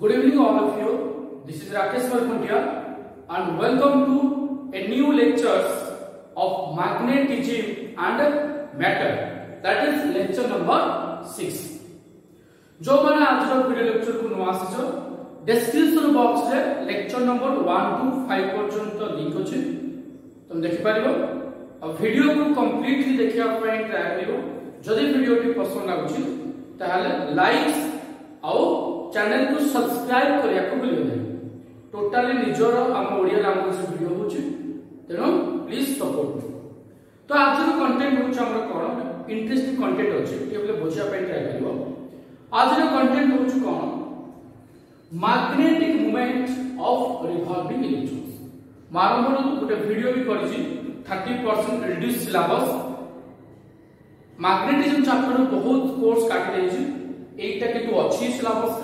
Good evening, all of you. This is Rakesh Varkuntia, and welcome to a new lectures of magnetism and matter. That is lecture number six. जो मैंने आज का video lecture को नुआ आसीछ description box रे lecture number 1 to 5 पर्यंत link अछि तुम देखि पारिबो और वीडियो को कंप्लीटली देखिया पय ट्राई करिवो जदि वीडियो टी पसंद लागुछि ताहले लाइक्स ଆଉ ଚ୍ୟାନେଲ କୁ ସବସ୍କ୍ରାଇବ କରିବାକୁ ଭୁଲିବେ ନାହିଁ ଟୋଟାଲି ନିଜର ଆମ ଓଡ଼ିଆ ଲାଙ୍ଗୁଏଜ ଭିଡ଼ିଓ ହେଉଛି ତେଣୁ ପ୍ଲିଜ ସପୋର୍ଟ ତ ଆଜିର କଣ୍ଟେଣ୍ଟ ହେଉଛି ଆମର କ'ଣ ଇଣ୍ଟରେଷ୍ଟିଂ କଣ୍ଟେଣ୍ଟ ଅଛି ଟିକେ ବୋଲେ ବୁଝିବା ପାଇଁ ଟ୍ରାଏ କରିବ ଆଜିର କଣ୍ଟେଣ୍ଟ ହେଉଛି କ'ଣ magnetic movement of revolving electrons ମୁଁ ଆରମ୍ଭରୁ ଗୋଟେ ଭିଡ଼ିଓ ବି କରିଛି thirty percent reduce syllabus magnetism chapter ବହୁତ କୋର୍ସ କାଟି ଦେଇଛି এইটা কিন্তু ଅଛି সিলাবস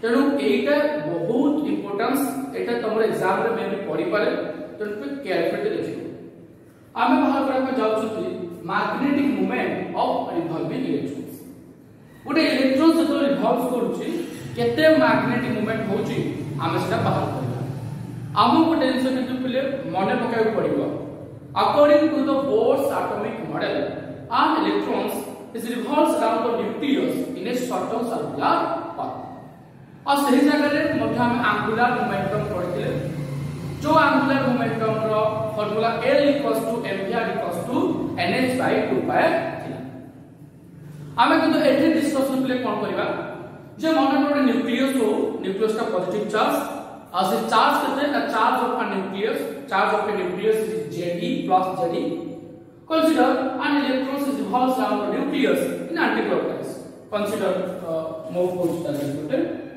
তেণু এইটা বহুত ইম্পর্টান্স এটা তোমার এক্সামরে মেবি পড়িপারে তেণু তুমি কেয়ারফুলি লেখিব আমি বাহার করা যাচ্ছি magnetic movement of revolving electrons গোটে ইলেকট্রোন যেত রিভলভ করছি কেতে ম্যাগনেটিক মুভমেন্ট হচ্ছে আমি সেটা বাহার করা আমি গোটে জিনিস কিন্তু পিলে মনে পকাইব পড়িব according to the Bohr's atomic model, an electrons is revolves around the nucleus in a certain circular ଆଉ ସେହି ଜାଗାରେ ମଧ୍ୟ ଆମେ ଆଙ୍ଗୁଲାର ମୋମେଣ୍ଟମ୍ ପଢ଼ିଥିଲେ जो एंगुलर मोमेंटम रो फार्मूला L mvr nh/2π थिला आमे किंतु एथि डिस्कशन ले कोन करबा जे मने गोटे न्यूक्लियस हो न्यूक्लियस का पॉजिटिव चार्ज आ से चार्ज केते ना charge of a nucleus charge of a nucleus is Ze plus Ze consider an electrons is holes around the nucleus in anticlockwise consider uh, more force that is important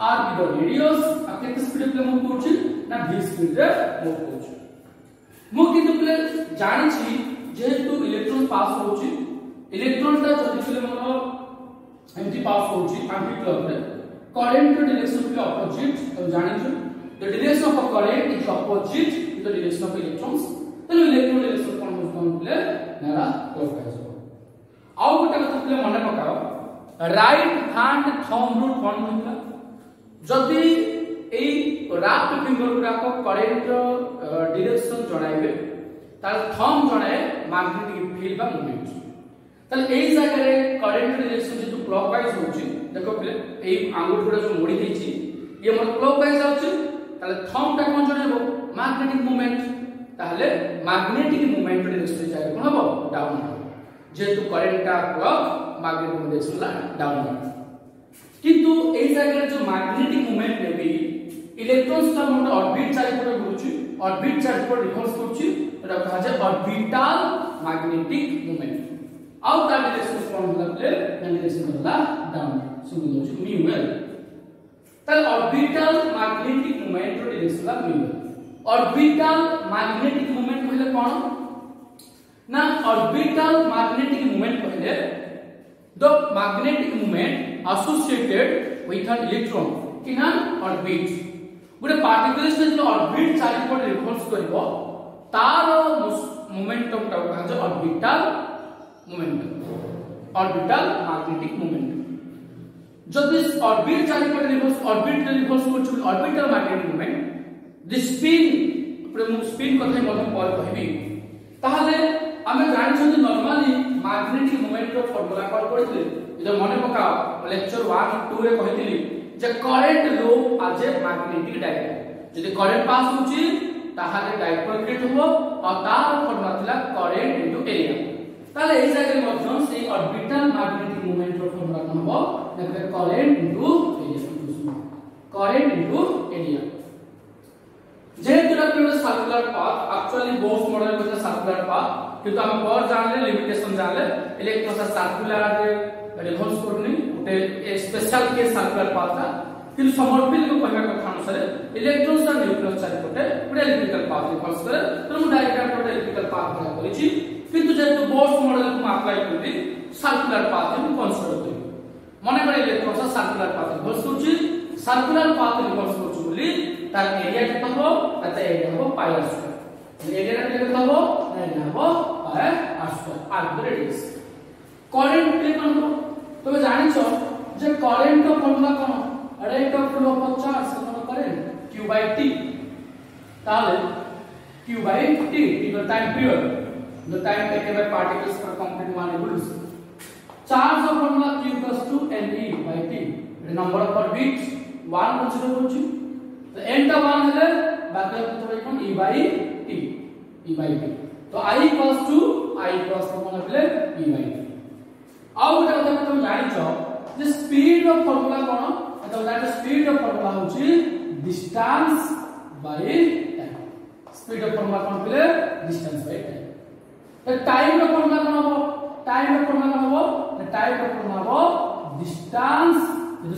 আর কি the radius আর কেতে স্পিডে play move করছি না v speed রে move করছি ମୁଁ କିନ୍ତୁ play ଜାଣିଛି ଯେହେତୁ ଇଲେକ୍ଟ୍ରନ ପାସ୍ ହଉଛି ଇଲେକ୍ଟ୍ରନଟା ଯଦି ପ୍ଲେ ମୋର ଏମିତି ପାସ୍ ହଉଛି anti କ୍ଲକରେ current direction play opposite ତମେ ଜାଣିଛ the direction of a current is opposite to the direction of electrons then electron direction কোন কোন প্লে নেরা ক্লকওয়াইজ ଆଉ ଗୋଟେ କଥା ପ୍ଲେ ମନେ ପକାଅ ରାଇଟ ହ୍ୟାଣ୍ଡ ଥମ୍ବ ରୁଲ୍ କ'ଣ ହୋଇଥିଲା ଯଦି ଏଇ ରାଫ୍ଟ ଫିଙ୍ଗର ଗୁଡାକ କରେଣ୍ଟ ଡିରେକ୍ସନ ଜଣାଇବେ ତାହେଲେ ଥମ୍ବ ଜଣାଏ ମ୍ୟାଗ୍ନେଟିକ ଫିଲ୍ଡ ବା ମୁଭମେଣ୍ଟ ତାହେଲେ ଏଇ ଜାଗାରେ କରେଣ୍ଟ ଡିରେକ୍ସନ ଯେହେତୁ କ୍ଲକୱାଇଜ ହଉଛି ଦେଖ ପିଲେ ଏଇ ଆଙ୍ଗୁଠ ଗୁଡା ଯୋଉ ମୋଡି ଦେଇଛି ଇଏ ମୋର କ୍ଲକୱାଇଜ ଯାଉଛି তাহলে থমটা কোন জনাইব ম্যাগনেটিক মুভমেন্ট তাহলে ম্যাগনেটিক মুভমেন্ট ডিরেকশন যাই কোন হবো ডাউন হবে যেহেতু কারেন্টটা ক্লক ম্যাগনেটিক ডিরেকশন ডাউন হবে কিন্তু এই জায়গার যে ম্যাগনেটিক মোমেন্ট নেবে ইলেকট্রনস টা আমরা অরবিট চার্জ করে ঘুরছি অরবিট চার্জ করে রিভলস করছি এটা কাজ হয় অরবিটাল ম্যাগনেটিক মোমেন্ট আউ তার ডিরেকশন কোন হলো প্লেন তার ডিরেকশন হলো ডাউন শুনে দোষ মিউ এল তাহলে অরবিটাল ম্যাগনেটিক মোমেন্ট এর ডিরেকশন হলো মিউ অরবিটাল ম্যাগনেটিক মোমেন্ট হলো কোন না অরবিটাল ম্যাগনেটিক মোমেন্ট হলো the magnetic moment associated with an electron in an orbit ଗୋଟେ ପାର୍ଟିକୁଲାର ଯେତେବେଳେ ଅର୍ବିଟ ଚାରିପଟେ ରିଭଲ୍ସ କରିବ ତାର ମୋମେଣ୍ଟମ୍ ଟାକୁ କୁହାଯାଏ orbital momentum orbital magnetic momentum ଯଦି ଅର୍ବିଟ ଚାରିପଟେ ରିଭଲ୍ସ ଅର୍ବିଟ ରିଭଲ୍ସ କରୁଛୁ orbital magnetic moment the spin ଉପରେ ମୁଁ ସ୍ପିନ୍ କଥା ମଧ୍ୟ ପରେ କହିବି ତାହେଲେ ଆମେ ଜାଣିଛନ୍ତି ନର୍ମାଲି ମାଗ୍ନେଟିକ ମୁଭମେଣ୍ଟର ଫର୍ମୁଲା କ'ଣ କରିଥିଲେ ଯଦି ମନେ ପକାଅ ଲେକ୍ଚର 1 2 ରେ କହିଥିଲି ଯେ କରେଣ୍ଟ ଲୁପ୍ ଆଜ ଏ ମ୍ୟାଗ୍ନେଟିକ୍ ଡାଇପୋଲ୍ ଯଦି କରେଣ୍ଟ ପାସ୍ ହେଉଛି ତାହେଲେ ଡାଇପୋଲ୍ କ୍ରିଏଟ୍ ହେବ ଆଉ ତାର ଫର୍ମୁଲା ଥିଲା କରେଣ୍ଟ ଇନଟୁ ଏରିଆ তাহলে এই জায়গায় মধ্যে সেই অরবিটাল ম্যাগনেটিক মোমেন্টের ফর্মুলা কোন হবে দেখবে current into area current into area যেহেতু এটা একটা circular path actually Bohr model হচ্ছে সার্কুলার পাথ কিন্তু আমি পর জানলে লিমিটেশন জানলে ইলেকট্রনটা সার্কুলার রিভলস করনি ଗୋଟେ স্পেশাল কেস সার্কুলার পাথটা কিন্তু সমর্পিত କହିବା କଥା ଅନୁସାରେ ଇଲେକ୍ଟ୍ରନ୍ସ ଆଉ ନ୍ୟୁକ୍ଲିୟସ୍ ଚାରିପଟେ ଗୋଟେ ଇଲେକ୍ଟ୍ରିକାଲ ପାଥ ରିଭଲ୍ସ କରେ ତେଣୁ ମୁଁ ଡାଇଗ୍ରାମ ଗୋଟେ ଇଲେକ୍ଟ୍ରିକାଲ ପାଥ ଭଳିଆ କରିଛି কিন্তু যেহেতু বোস মডেল ମୁଁ আপ্লাই করি সার্কুলার পাথ আমি কনসিডার করি মনে করে ইলেকট্রনটা সার্কুলার পাথ রিভলস করছি সার্কুলার পাথ রিভলস করছি বলি তার এরিয়া কেতে হবো তাতে এরিয়া হবো পাই আর স্কয়ার এরিয়াটা কেতে হবো না এরিয়া হবো pi r square r radius current কেমন হবো তুমি জানিছো যে কারেন্ট ফর্মুলা কোন rate of flow of charge কোন কারেন্ট q by t তাহলে q by t is the time period the time taken by particles for complete one evolution charge of formula q equals to ne by t the number of orbits 1 consider করছি তো n টা 1 হলে বাকি কত হবে এখন e by p by p तो i equals to i equals to cone आबले p by p ଆଉ ଗୋଟେ କଥା ତମେ ଜାଣିଛ ଯେ ସ୍ପିଡ ର ଫର୍ମୁଲା କ'ଣ ତମେ ଜାଣିଛ ସ୍ପିଡ ର ଫର୍ମୁଲା ହଉଛି ଡିଷ୍ଟାନ୍ସ ବାଇ ଟାଇମ୍ ସ୍ପିଡ ର ଫର୍ମୁଲା କ'ଣ କହିଲେ ଡିଷ୍ଟାନ୍ସ ବାଇ ଟାଇମ୍ ତ ଟାଇମ ର ଫର୍ମୁଲା କ'ଣ ହବ ଟାଇମ ର ଫର୍ମୁଲା କ'ଣ ହବ ଟାଇମ ର ଫର୍ମୁଲା ହବ ଡିଷ୍ଟାନ୍ସ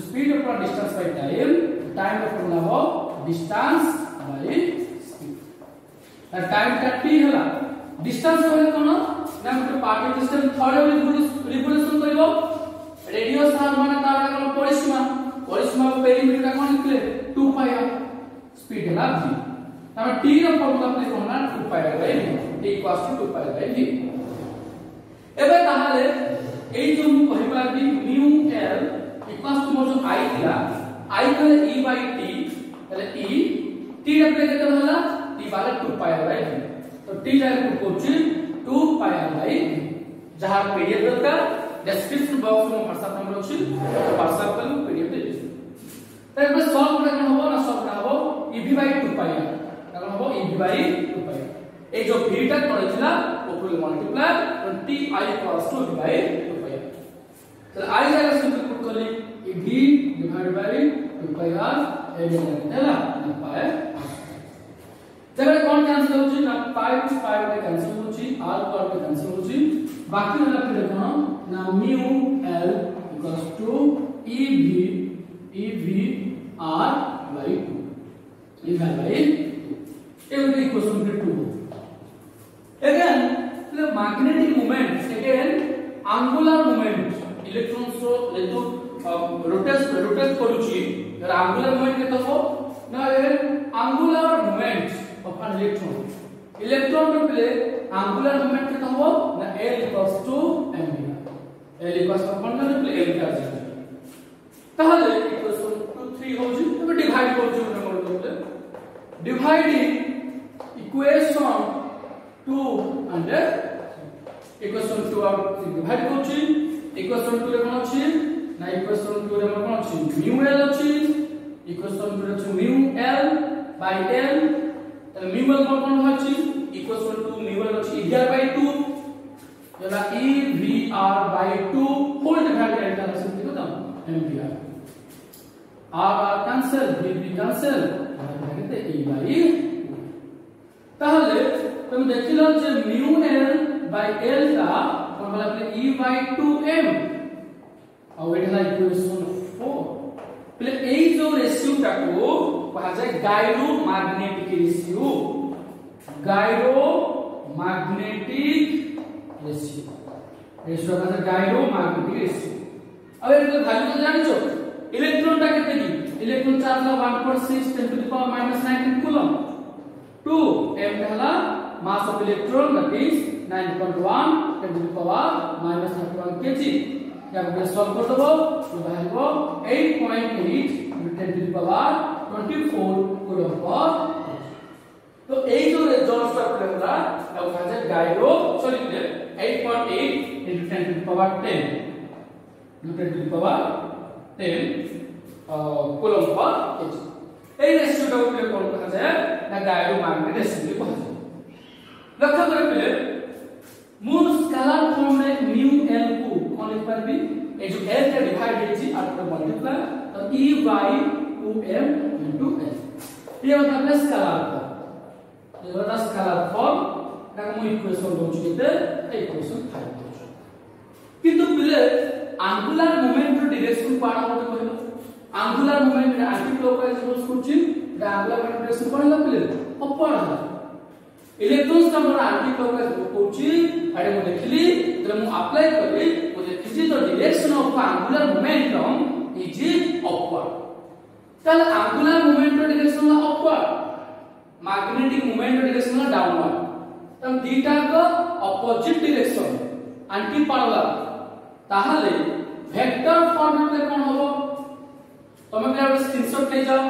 ସ୍ପିଡ ର formula distance by time time ର ଫର୍ମୁଲା ହବ ଡିଷ୍ଟାନ୍ସ ବାଇ टाइम टा टी हला डिस्टेंस कहले कोन ना गोटे पार्ट डिस्टेंस थर्ड रिवोल्यूशन करबो रेडियस आर माने तार कोन परिसीमा परिसीमा को पेरीमीटर का कोन निकले 2 पाई आर स्पीड हला v तब t रो फार्मूला अपने कोन ना 2 pi by v equals to 2 pi by v एबे ताहाले एई जो मु कहि पारबी म्यू l इक्वल्स टू मोर जो i थिला i कहले e बाय t कहले e t रे केते होला t वाले 2 पाई r बाय v. तो t जाए equal to 2 pi r by v. जहाँ पीडीएफ दरकार डिस्क्रिप्शन बॉक्स में व्हाट्सएप नंबर अछि तो व्हाट्सएप कर पीडीएफ दे दिस तो एबे सॉल्व करा हम ना सॉल्व करना हो ev बाय 2 पाई r. कारण हम ev बाय 2 पाई r. ए जो v टा करथिला ओपर multiply 20 i cross to v by 2 pi r. तो i जाए सूत्र को करी ev divided by 2 pi R ए मिलने है ना 2 पाई ତେବେଳେ କଣ କ୍ୟାନସଲ ହେଉଛି ନା ପାଇ ଟୁ ପାଇ ଗୋଟେ କ୍ୟାନସଲ ହେଉଛି ଆର କୁ ଆର କ୍ୟାନସଲ ହେଉଛି ବାକି ରହିଲା ପରେ କଣ ନା mu L equals to E V E V R by two इधर बाई ये वाली इक्वेशन फिर to again the magnetic moment again angular moment electron so जेतु रोटेट रोटेट करूची तर angular moment केतो हो ना again angular electron to play angular moment কত হব না l equals to m l equals to কোন মানে প্লে l কাজ তাহলে equals to 3 হচ্ছে তবে ডিভাইড করছি মনে করো তাহলে ডিভাইডিং ইকুয়েশন 2 আন্ডার ইকুয়েশন 2 আর ডিভাইড করছি ইকুয়েশন 2 রে কোন আছে না ইকুয়েশন 2 রে আমার কোন আছে মিউ l আছে ইকুয়েশন 2 রে আছে মিউ l বাই l তাহলে মিউ l কোন কোন আছে equals to 2 mu n પછી ER by 2 એટલે EVR by 2 whole divide delta હશે કે તો MVR RR cancel VV cancel আমরা লিখতে E by তাহলে তুমি দেখিলো যে mu n by l টা কোন বলা কি E by 2m আর এটা ইকুয়েশন 4 એટલે এই જો રેશિયો ટાકો કહા જાય gyromagnetic ratio gyromagnetic ratio. Ratio का मतलब गायरो मैग्नेटिक रेशियो। अब ये तो वैल्यू तो जान लो इलेक्ट्रॉन का? कितने की इलेक्ट्रॉन चार्ज का 1.6 10 to the power minus 19 coulomb 2 m कहला mass of electron that is 9.1 10 to the power minus 31 kg या को सॉल्व कर दबो? तो value 8.8 10 to the power 24 coulomb पर तो এই যে রেজল্টস টা পেলা তাও কাজে gyro sorry 8.8 into 10 to the power 10 10 to the power 10 coulomb per kg এই রেশিওটা উপরে কোন কথা যায় না গাইরো ম্যাগনেট রেশিও বলা যায় লক্ষ্য করে পেলে মূল স্কেলার ফর্মে মিউ এল কু কোন লিখ পারবি এই যে এল টা ডিভাইড হয়েছে আর পুরো মাল্টিপ্লাই তো ই বাই 2m ইনটু এল এই হচ্ছে আপনার scalar Let us color form and equation don't you get the equation 5 কিন্তু পিলে আঙ্গুলার মোমেন্ট ডিরেকশন কোন মতে কইলো? আঙ্গুলার মোমেন্ট আন্টি ক্লকওয়াইজ রোজ করছি, এটা আঙ্গুলার মোমেন্ট ডিরেকশন কোন হলা পিলে অপর হলা ইলেকট্রনস আমরা আন্টি ক্লকওয়াইজ রোজ করছি আরে মু লিখলি তাহলে মু অ্যাপ্লাই করি মু লিখছি তো direction of angular momentum is upward তাহলে আঙ্গুলার মোমেন্ট ডিরেকশন হলা magnetic moment direction is downward তাহলে দুইটার অপোজিট ডিরেকশন আন্টি পার্লার তাহলে ভেক্টর ফর্মুলা কোন হব তুমি কি একটা স্ক্রিনশট নিয়ে যাও?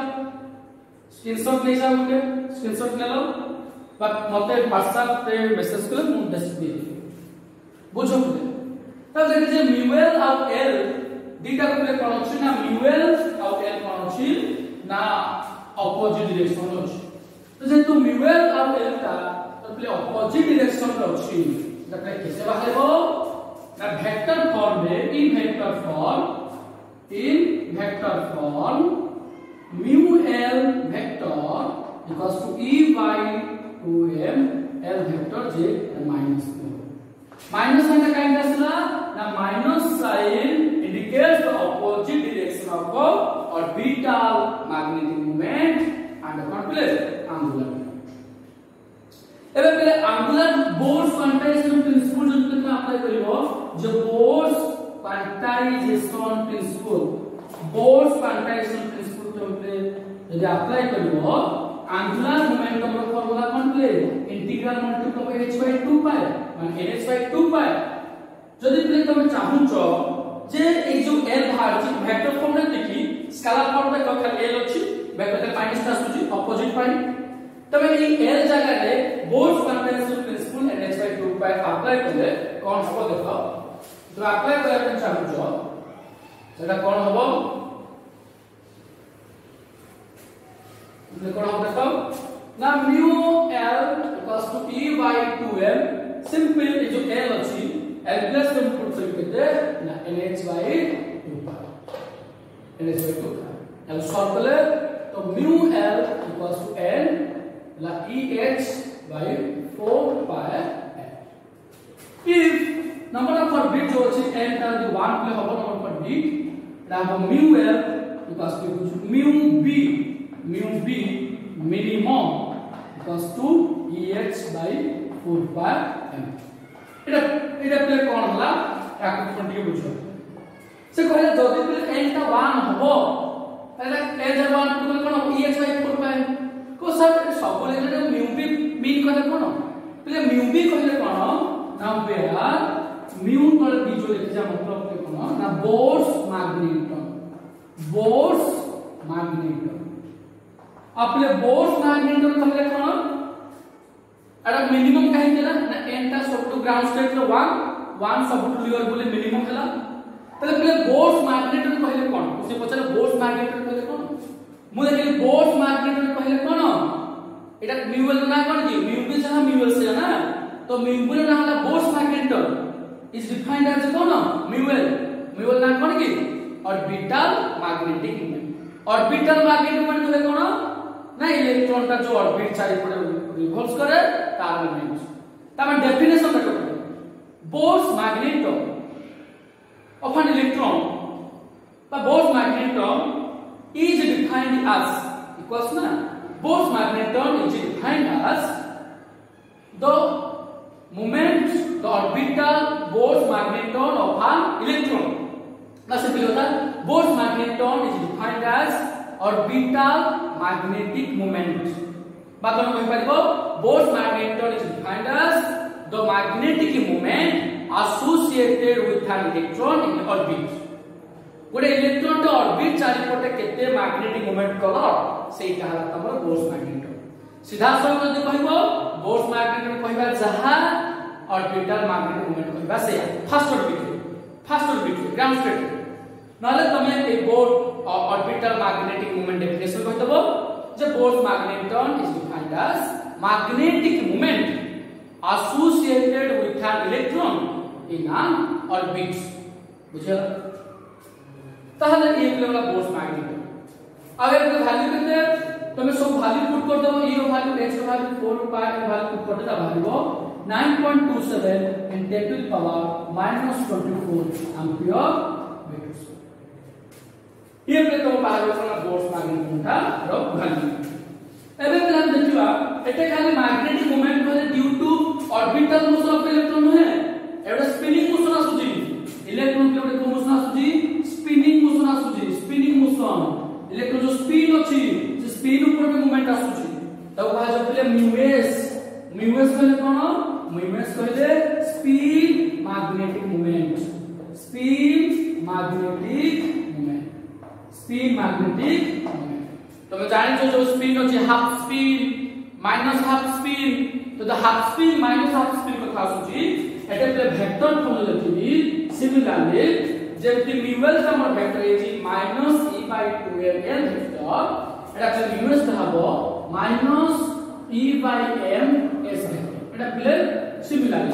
স্ক্রিনশট নিয়ে যাও ওকে স্ক্রিনশট নেলো বা মতে WhatsApp তে মেসেজ করে মু ডিসপ্লে বুঝো কি তাহলে দেখে যে মিউ এল আর এল দুইটা কোলে কোন হচ্ছে না? মিউ এল আর এল কোন হচ্ছে না অপোজিট ডিরেকশন হচ্ছে तुझे तू मिळवेल काम केलं का तर तुला ऑपोजिट डिरेक्शन लवशील तुझ्याकडे कसे वागले हो ना vector form hey in vector form in vector form mu L vector equals to e by 2m L vector J minus minus అంటే काय असला ना minus sign indicates the opposite direction of a orbital magnetic moment and the conductor angular এবার পেলে angular boards comparison principle যদি তুমি apply করিব যে boards comparison principle boards comparison principle তুমি যদি अप्लाई করিব angular momentum ৰ ফৰ্মুলা কোন play integral multiply by h by 2 pi মানে nh বাই 2 পাই যদি প্লে তুমি চাহুছ যে এই যে l বাহারছি ভেক্টর ফর্মে দেখি স্কেলার ফর্মে কত l আছে ভেক্টর পাইনিস আসুচি অপোজিট পাইনি তবে এই এল জায়গায় Bohr's quantisation principle nh by 2 pi apply করলে কোন হবো দেখো তো अप्लाई করার জন্য চাহুছ সেটা কোন হবো কোন হবো দেখো না mu l equals to e by 2m simple এই যে l আছে l প্লাস সিম্পল সরি কেতে না nh by 2 pi nh by 2 pi l solve করলে তো mu l equals to n એટલે EH by 4 pi if number of bit जो છે n ટાઈમ જે 1 પ્લે હોવો નંબર પર d એટલે આ mu l equals to mu b mu b minimum equals to EH by 4 pi m এটা এটা প্লে কোন হলা তাকে কন্টিনিউ বুঝো সে কইলে যদি প্লে n টা 1 হবো তাহলে এজ 1 কোন কোন EH by 4 pi m को କୋ ସାର୍ ସବୁ ଲେଖିଲେ ମ୍ୟୁ ବି ମିନ୍ କହିଲେ କ'ଣ ବୋଲେ ମ୍ୟୁ ବି କହିଲେ କ'ଣ ନା म्यू पर बी जो ଯୋଉ जा मतलब के କ'ଣ ना, बोर्स ମାଗ୍ନେଟନ୍ बोर्स ମାଗ୍ନେଟନ୍ आपले बोर्स मॅग्नेटम तमले कोण? अडा मिनिमम काही केला ना ना एन टा सब टू ग्राउंड स्टेट लो 1 1 सब टू लीवर बोले मिनिमम हला तो पहले बोर्स मॅग्नेटम कहले कोण? उसे पचले बोर्स मॅग्नेटम कहले कोण? ମୁଁ ଦେଖିଲି ବୋଟ୍ସ ମାର୍କେଟରେ କହିଲେ କ'ଣ ଏଇଟା ମ୍ୟୁଏଲ ନା କ'ଣ କି ମ୍ୟୁବି ଯାହା ମ୍ୟୁଏଲ ସେୟା ନା ତ ମ୍ୟୁବିର ନାଁ ହେଲା ବୋଟ୍ସ ମାର୍କେଟ ଇଜ ଡିଫାଇନ୍ଡ ଆଜ କ'ଣ ମ୍ୟୁଏଲ ମ୍ୟୁଏଲ ନା କ'ଣ କି orbital magnetic moment orbital magnetic moment એટલે કોણ ના ઇલેક્ટ્રોન કા જો ઓર્બિટ ચારે પડે રિવોલ્વ્સ કરે તાર મોમેન્ટ તમે ડેફિનેશન લખો Bohr's magneton of an electron বা Bohr's magneton is defined as equals na Bohr's magneton is defined as the moment the orbital Bohr's magneton of an electron ना सिंपल होता है Bohr's magneton is defined as orbital magnetic moment बात हम कह पारिबो Bohr's magneton is defined as the magnetic moment associated with an electron in orbit ଗୋଟେ ଇଲେକ୍ଟ୍ରୋନର orbit ଚାରିପଟେ କେତେ ମ୍ୟାଗ୍ନେଟିକ ମୋମେଣ୍ଟ କଲ ସେଇଟା ହେଲା ତମର ବୋସ୍ ମ୍ୟାଗ୍ନେଟ ସିଧାସଳଖ ଯଦି କହିବ ବୋସ୍ ମ୍ୟାଗ୍ନେଟ କହିବା ଯାହା ଅର୍ବିଟାଲ ମ୍ୟାଗ୍ନେଟିକ ମୋମେଣ୍ଟ କହିବା ସେଇଆ first orbit first orbit ground state ନହେଲେ ତମେ ଏ Bohr orbital magnetic moment definition କହିଦେବ ଯେ Bohr magneton is defined as magnetic moment associated with an electron in an orbit ବୁଝିଲା তাহলে এই প্লেগুলা বোস মাগ দিবে अगर एक वैल्यू करते हैं तो मैं सब वैल्यू पुट कर दो ये value next value 4 pi value put करते तब आएगा 9.27 and 10 to the power minus 24 ampere meter square ये पे तो पावर वाला फोर्स मागने कोनटा र वैल्यू एबे प्लान देखिवा एते खाली magnetic minimum cumulative is similarly जबकि mu L sum of factor is minus e by 2ml vector এটা যদি ইউএস হব minus e by m s এটা প্লেন সিমিলার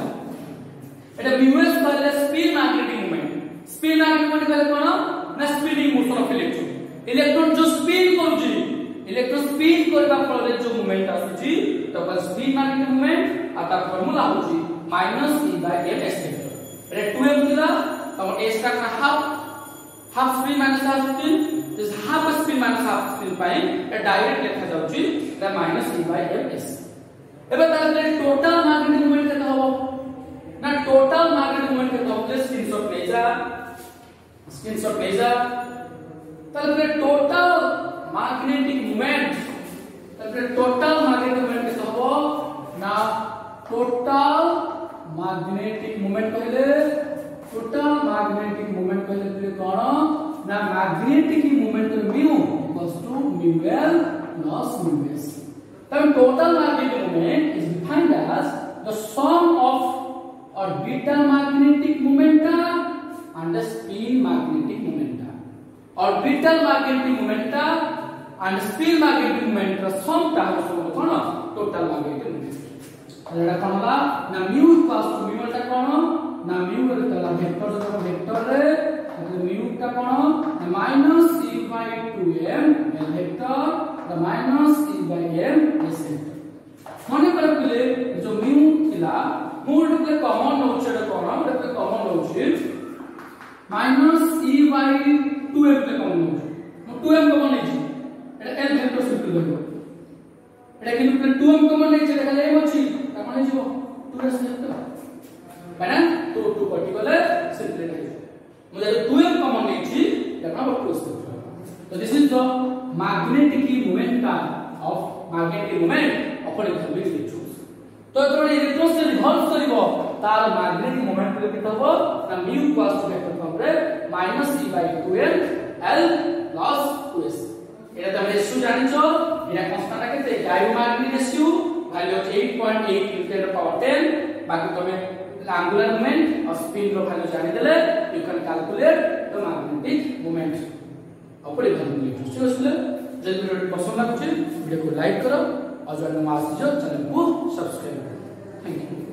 এটা মিউএস বলে spin magnetic moment spin magnetic moment বলে কোন না spinning motion of electron electron যে স্পিন করুছি ইলেকট্রন স্পিন করিবা ফলে যে মোমেন্ট আসুছি তাকে স্পিন ম্যাগনেটিক মোমেন্ট আর তার ফর্মুলা হচ্ছে minus e by m s vector m s vector Etah 2m दिला तब s का half half spin minus half spin this half spin minus half spin pi A direct लेखा जाउची ता minus e by m s एबे ताले total magnetic moment केता हबो ना टोटल मैग्नेटिक मोमेंट केता हबो स्क्रीनशॉट ले जा स्क्रीनशॉट ले जा তাহলে টোটাল ম্যাগনেটিক মোমেন্ট তাহলে টোটাল ম্যাগনেটিক মোমেন্ট কেতে হবো না টোটাল ম্যাগনেটিক মোমেন্ট কইলে টোটাল ম্যাগনেটিক মোমেন্ট কইলে তুই কোন না magnetic moment mu equals to mu L plus mu S তাহলে total magnetic moment is defined as the sum of or beta magnetic momenta and the spin magnetic momenta orbital magnetic momenta and spin magnetic momenta sum times total magnetic momenta ତାହେଲେ ଏଟା କଣ ହେଲା ନା mu equals to mu ଟା କଣ ନା mu ର ତଲା vector ଯୋଉ ଭେକ୍ଟର ରେ ତାହେଲେ mu ଟା କଣ ନା minus e by 2m l vector the minus e by m is vector মনে করে বলে যে মিউ ଥିଲା ମୁଁ ଗୋଟେ ପ୍ଲେ କମନ୍ ନଉଛି ଏଟା କଣ ଗୋଟେ ପ୍ଲେ କମନ୍ ନଉଛି minus E by the mu equals to vector formula minus c by 2l l plus 2s এটা তোমরা রেশিও জানিছো এটা কনস্ট্যান্ট রাখে তো ডাইমার্গনি রেশিও ভ্যালু 8.8 ইনটু 10 পাওয়ার 10 বাকি তুমি angular moment और spin रो ভ্যালু জানি দিলে you can calculate the magnetic moment উপরে ভ্যালু লিখছো ঠিক আছে যদি ভিডিওটি পছন্দ লাগুছে ভিডিওকে লাইক করো और जो मास जो चैनल को सब्सक्राइब करो थैंक यू